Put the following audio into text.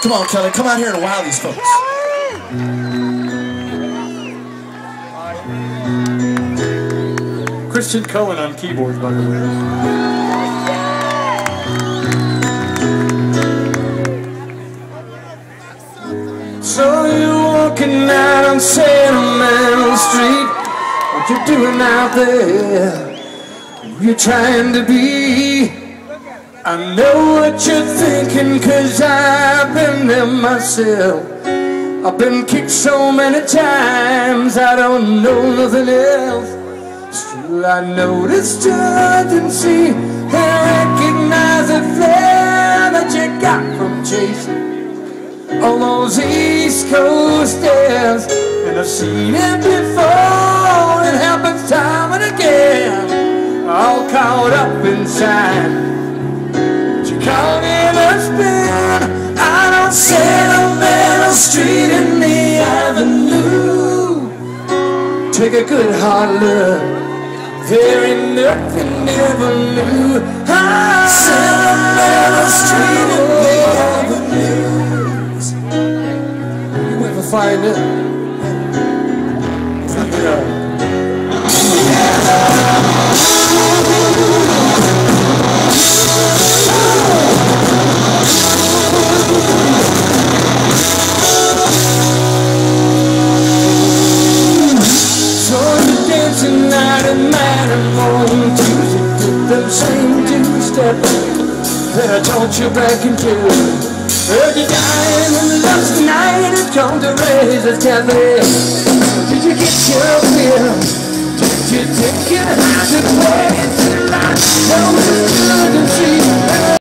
Come on, Kelly. Come out here and wow these folks. Christian Cullen on keyboards, by the way. So you're walking out on Sentimental Street. What you doing out there? Who you trying to be? I know what you're thinking, cause I've been there myself. I've been kicked so many times, I don't know nothing else. Still, I noticed urgency and recognize the flare that you got from chasing all those East Coast stairs. And I've seen it before, it happens time and again. All caught up inside. A spin. I don't sentimental street in the avenue. Take a good hard look. There ain't nothing never new. Ah, sentimental street in the avenue. You ever find it? And morning Tuesday Did the same two-step that I taught you back in June Heard you dying and last night come to raise a tablet Did you get your fill? Did you take it out to